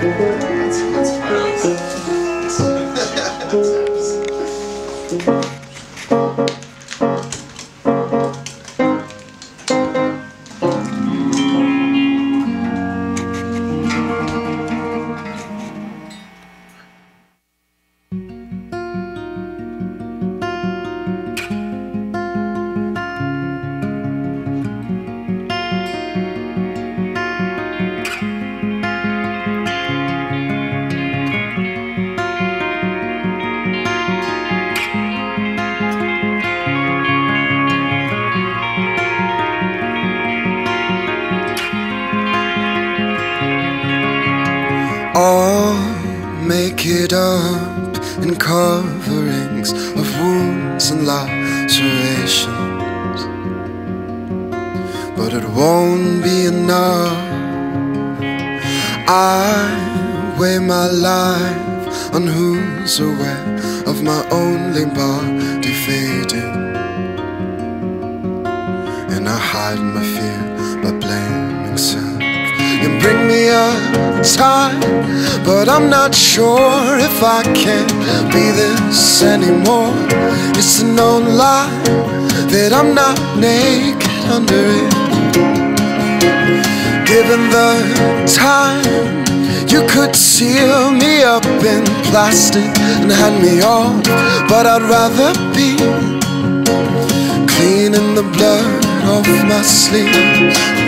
That's, that's make it up in coverings of wounds and lacerations. But it won't be enough. I weigh my life on who's aware of my only body fading. And I hide my fear bring me a time, but I'm not sure if I can be this anymore. It's a known lie that I'm not naked under it. Given the time, you could seal me up in plastic and hand me off, but I'd rather be cleaning the blood off my sleeves.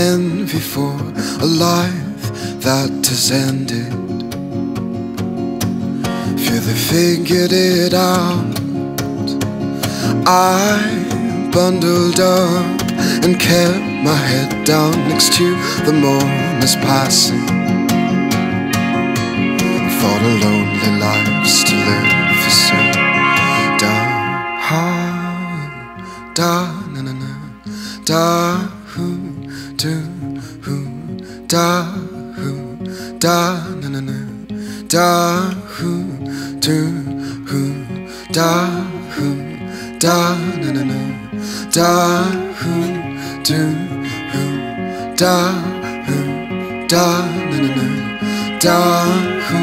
Envy for a life that has ended. Fear they figured it out. I bundled up and kept my head down next to the mourners passing. Thought a lonely life's to live for soon. Da ha da na na na hu do hu da hu da na na na da hu do hu da hu da na na na da hu do hu da hu da na na na da hu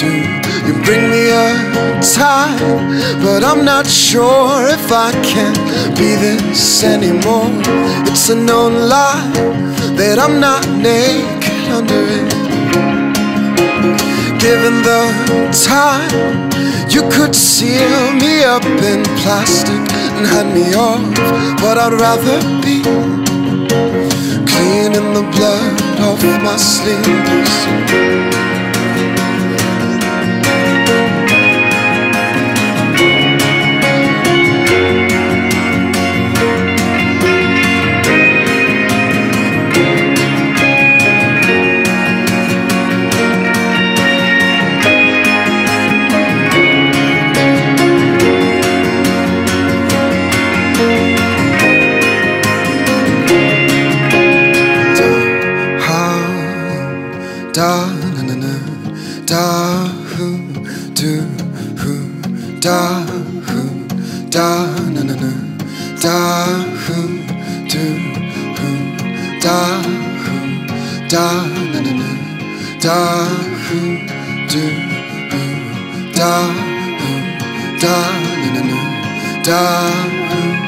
do you bring me a time but I'm not sure if I can be this anymore. It's a known lie that I'm not naked under it. Given the time you could seal me up in plastic and hand me off but I'd rather be cleaning the blood off my sleeves da hu da na na na. Da hu do hu. Da hu da na na na. Da hu do hu. Da hu da na na na. Da hu